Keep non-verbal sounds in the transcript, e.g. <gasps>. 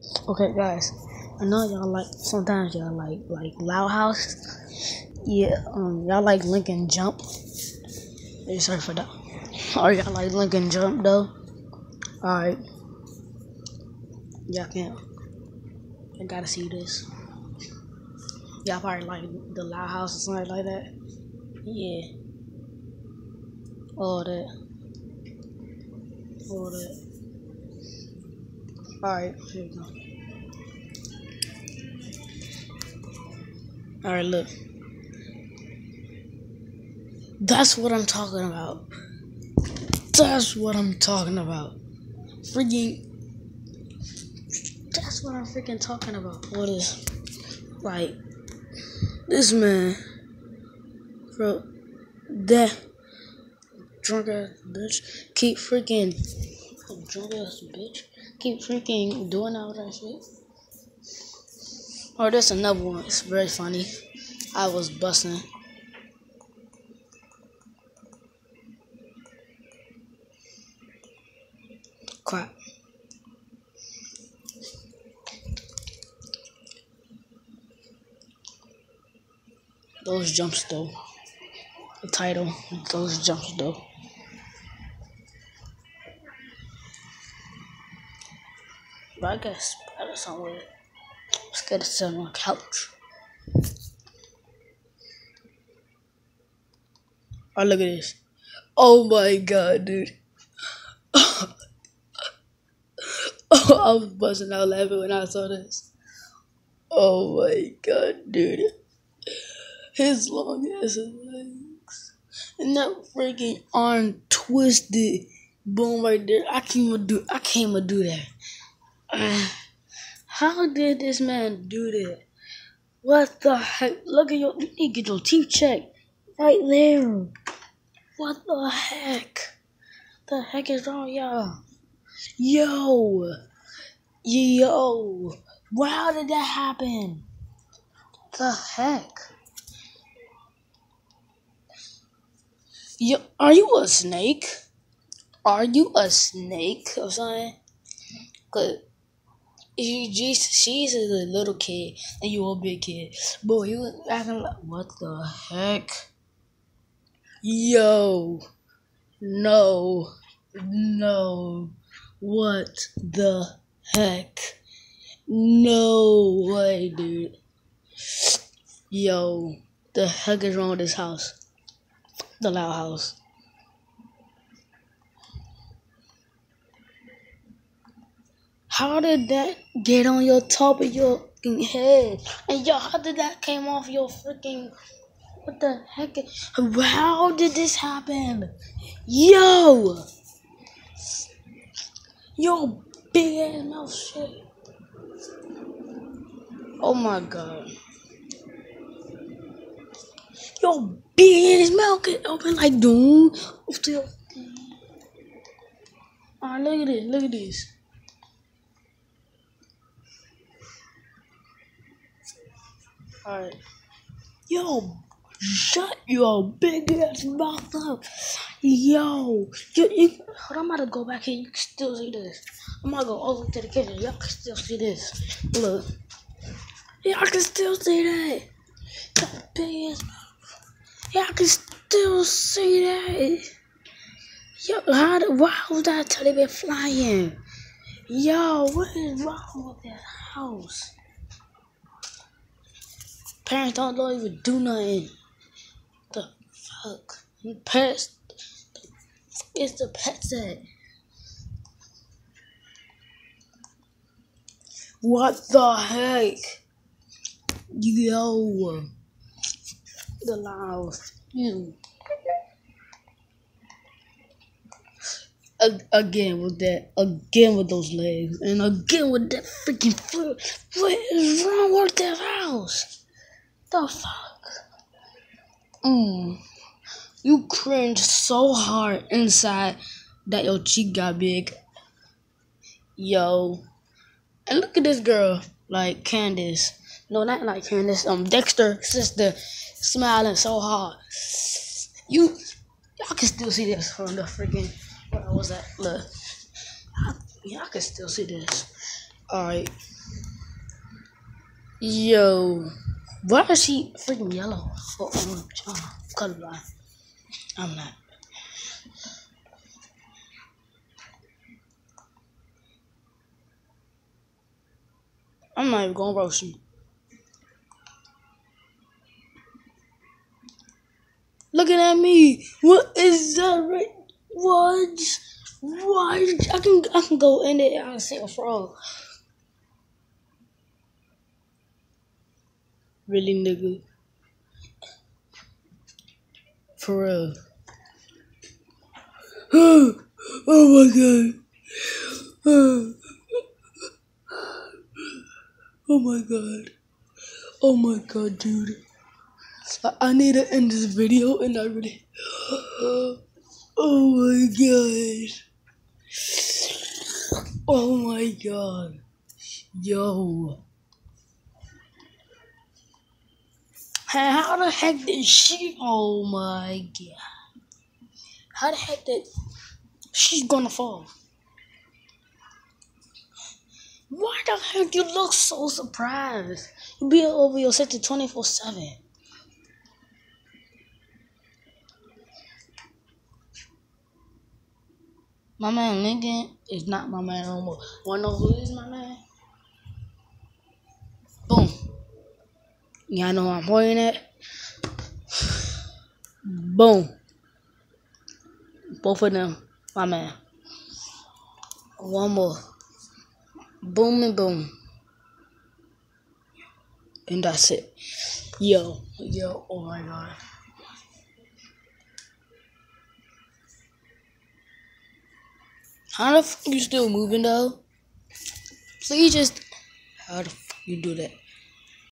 Okay, guys, I know y'all like sometimes y'all like like Loud House. Yeah, um, y'all like Lincoln Jump. Sorry for that. Or y'all like Lincoln Jump though. All right, y'all can't. I gotta see this. Y'all probably like the Loud House or something like that. Yeah. All that. All that. Alright, here we go. Alright, look. That's what I'm talking about. That's what I'm talking about. Freaking. That's what I'm freaking talking about. What is. Like. This man. Bro. That. Drunk ass bitch. Keep freaking. Drunk ass bitch. Keep freaking doing all that shit. Or oh, there's another one. It's very funny. I was busting. Crap. Those jumps though. The title. Those jumps though. I guess better somewhere. Let's get it sit on the uh, couch. Oh, look at this. Oh my god, dude. oh, <laughs> I was busting out laughing when I saw this. Oh my god, dude. His long ass legs. And that freaking arm twisted. Boom right there. I can't even do I can't even do that. <sighs> How did this man do that? What the heck? Look at your. You need to get your teeth checked. Right there. What the heck? The heck is wrong, y'all? Yo. Yo. How did that happen? The heck? Yo, are you a snake? Are you a snake or something? Cause she's she's a little kid and you a big kid. Boy, you acting like what the heck? Yo, no, no, what the heck? No way, dude. Yo, the heck is wrong with this house? The loud house. How did that get on your top of your head? And yo, how did that came off your freaking what the heck? How did this happen? Yo! Yo, big ass mouth shit. Oh my god. Yo, big ass mouth get open like doom. Alright, ah, look at this, look at this. Alright. Yo, shut your big ass mouth up. Yo, you, you, I'm about to go back here. You can still see this. I'm gonna go over to the kitchen. Y'all can still see this. Look. Y'all can still see that. That big ass mouth. Y'all can still see that. Yo, how why was that teddy bear flying? Yo, what is wrong with this house? Parents don't, don't even do nothing. The fuck? Pets. It's the pet set. What the heck? Yo. The loud. You. Again with that, again with those legs, and again with that freaking foot. What is wrong with that house? The fuck? Mmm. You cringed so hard inside that your cheek got big. Yo. And look at this girl, like Candace. No, not like Candace. Um, Dexter sister, smiling so hard. You, y'all can still see this from the freaking. What was that? Look, y'all can still see this. Alright. Yo. Why is he freaking yellow for orange? Oh, colorblind. I'm not. I'm not even gonna roast you. Looking at me. What is that right? What? What? I can I can go in it and see a frog. Really, nigga. For real. <gasps> oh my god. <sighs> Oh my god. Oh my god, dude. I, I need to end this video and I really. <gasps> Oh my god. Oh my god. Yo. How the heck did she? Oh my god. How the heck did she's gonna fall? Why the heck you look so surprised? You be over your to 24 7. My man Lincoln is not my man no more. Wanna know who is my man? Boom. Y'all know I'm pointing at? Boom. Both of them, my man. One more. Boom and boom. And that's it. Yo, yo, oh my god. How the fuck you still moving though? Please just how the fuck you do that?